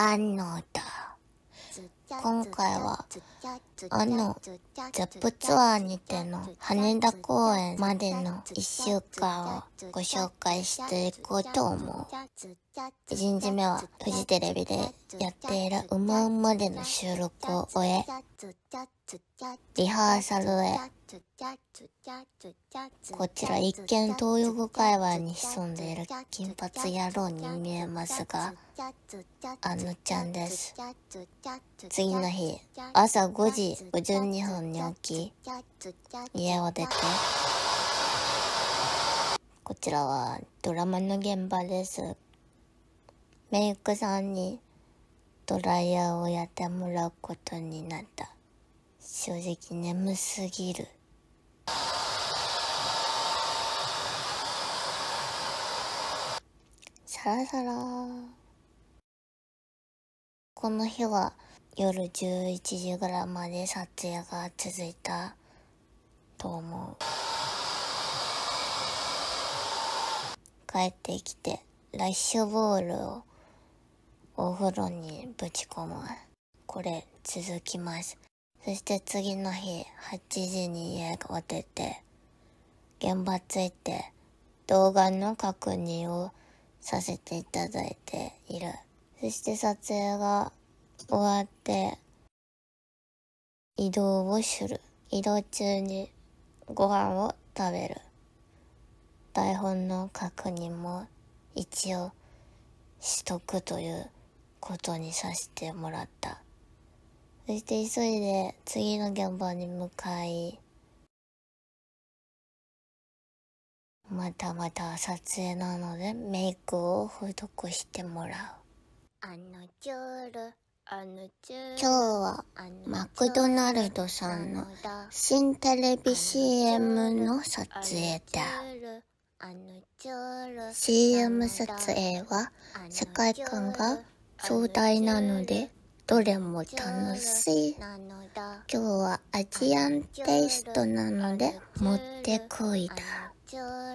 あのだ。今回は、あの、ゼップツアーにての羽田公演までの1週間をご紹介していこうと思う。1日目はフジテレビでやっているうまうまでの収録を終え、リハーサルへ。こちら一見東横界隈に潜んでいる金髪野郎に見えますが、あのちゃんです。次の日、朝5時52分に起き、家を出て、こちらはドラマの現場です。メイクさんにドライヤーをやってもらうことになった。正直眠すぎる。サラサラこの日は夜11時ぐらいまで撮影が続いたと思う。帰ってきてラッシュボールをお風呂にぶち込む。これ続きます。そして次の日8時に家を出て現場着いて動画の確認をさせていただいている。そして撮影が終わって移動をする。移動中にご飯を食べる。台本の確認も一応しとくということにさせてもらった。そして急いで次の現場に向かい、またまた撮影なのでメイクを施してもらう。あのチュール、あのチュール。今日はマクドナルドさんの新テレビ CM の撮影だ。CM 撮影は世界観が壮大なのでどれも楽しい。今日はアジアンテイストなのでもってこいだ。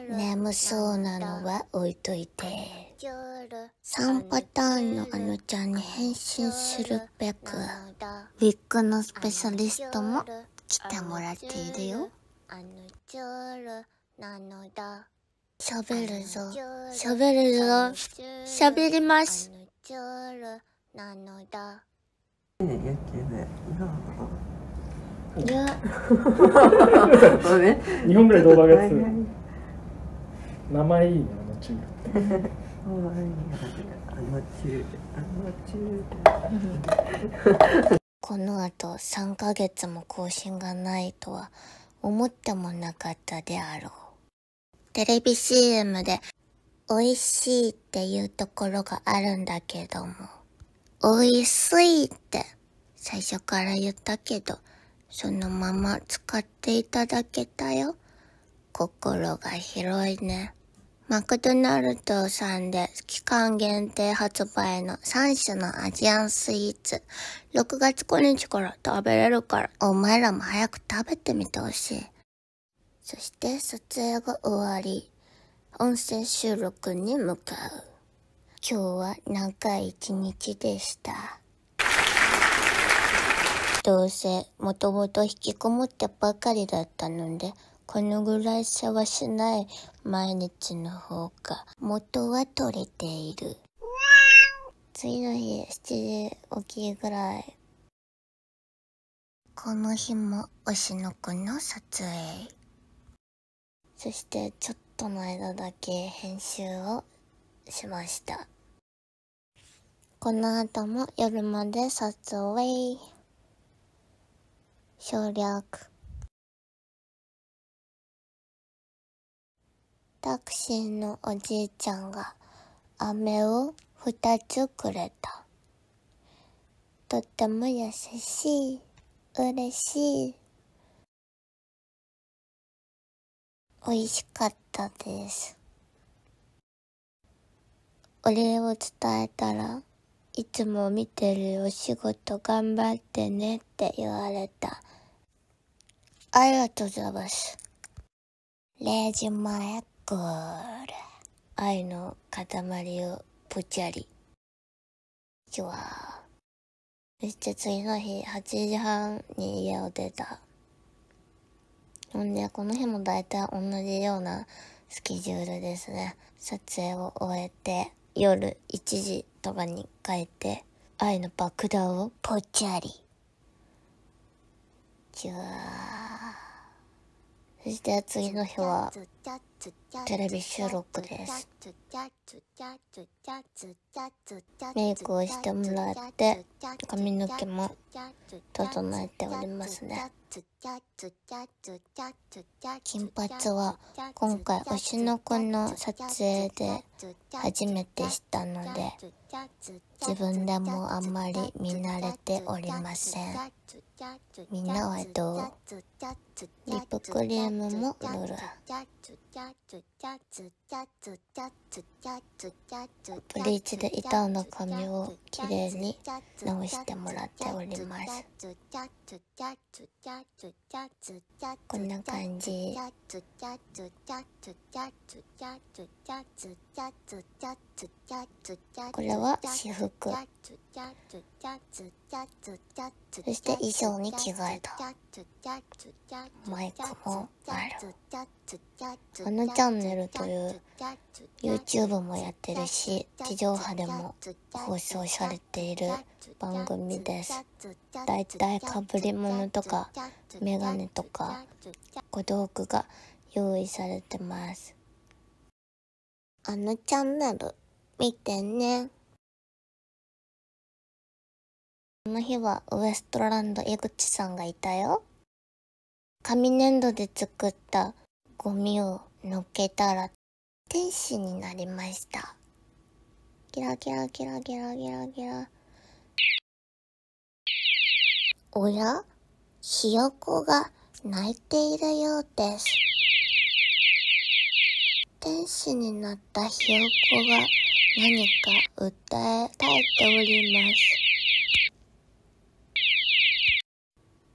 眠そうなのは置いといて。3パターンのあのちゃんに変身するべく、ウィッグのスペシャリストも来てもらっているよ。喋るぞ。喋るぞ。喋ります。いや。日本ぐらい動画がやつ。名前いいね、あのチュール。この後3ヶ月も更新がないとは思ってもなかったであろう。テレビ CM で美味しいっていうところがあるんだけども、美味しいって最初から言ったけど、そのまま使っていただけたよ。心が広いね。マクドナルドさんで期間限定発売の3種のアジアンスイーツ。6月5日から食べれるから、お前らも早く食べてみてほしい。そして撮影が終わり、音声収録に向かう。今日は長い一日でした。どうせもともと引きこもってばかりだったので、このぐらい世話しない毎日の方が元は取れている。次の日7時起きぐらい。この日も推しの子の撮影。そしてちょっととの間だけ編集をしました。この後も夜まで撮影。省略。タクシーのおじいちゃんが飴を二つくれた。とっても優しい。嬉しい。美味しかったです。お礼を伝えたら、いつも見てるお仕事頑張ってねって言われた。ありがとうございます。0時前ゴール。愛の塊をぷちゃり。ちは。そして次の日、8時半に家を出た。ほんで、この日も大体同じようなスケジュールですね。撮影を終えて、夜1時とかに帰って、愛の爆弾をぽっちゃり。じゅわー。そして次の日は、テレビ収録です。メイクをしてもらって、髪の毛も整えておりますね。金髪は今回推しの子の撮影で初めてしたので自分でもあんまり見慣れておりませんみんなはどうリップクリームも塗るブリーチで傷んだ髪をきれいに直してもらっております。こんな感じ。これは私服。そして衣装に着替えた。マイクもある。あのチャンネルという YouTube もやってるし地上波でも放送されている番組です。だいたいかぶり物とかメガネとか小道具が用意されてます。あのチャンネル見てね。この日はウエストランド江口さんがいたよ。紙粘土で作ったゴミを乗っけたら天使になりました。キラキラキラキラキラキラ。おや？ひよこが泣いているようです。天使になったひよこが何か訴えたえております。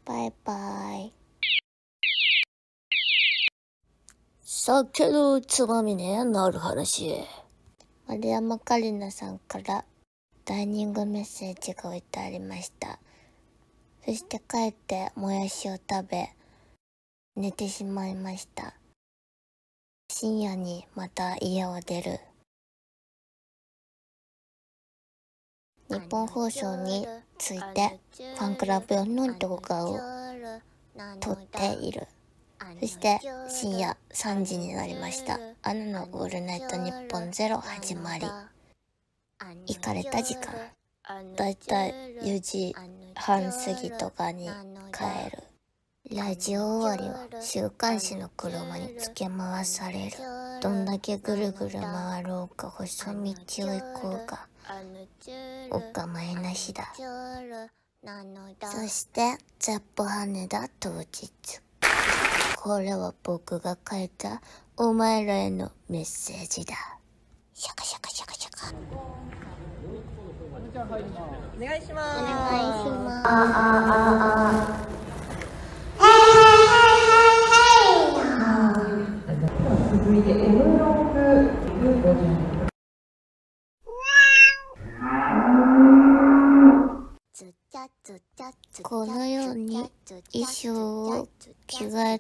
バイバイ。酒のつまみね。なる話。丸山桂里奈さんからダイニングメッセージが置いてありました。そして帰ってもやしを食べ寝てしまいました。深夜にまた家を出る。日本放送についてファンクラブ用の動画を撮っている。そして深夜3時になりました。アナのオールナイトニッポンゼロ始まり。行かれた時間。だいたい4時半過ぎとかに帰る。ラジオ終わりは週刊誌の車につけ回される。どんだけぐるぐる回ろうか細道を行こうか。お構いなしだ。そしてザップ羽田当日。これは僕が書いたお前らへのメッセージだ。シャカシャカシャカシャカ。お願いしおます。願いします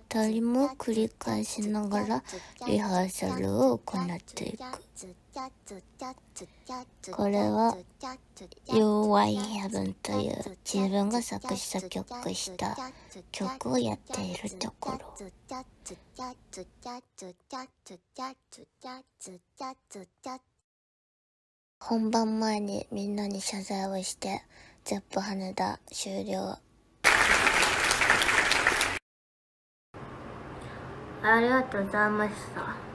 2人も繰り返しながらリハーサルを行っていく。これは「YouYheaven」という自分が作詞作曲した曲をやっているところ。本番前にみんなに謝罪をして「ZEP 羽田終了。ありがとうございました。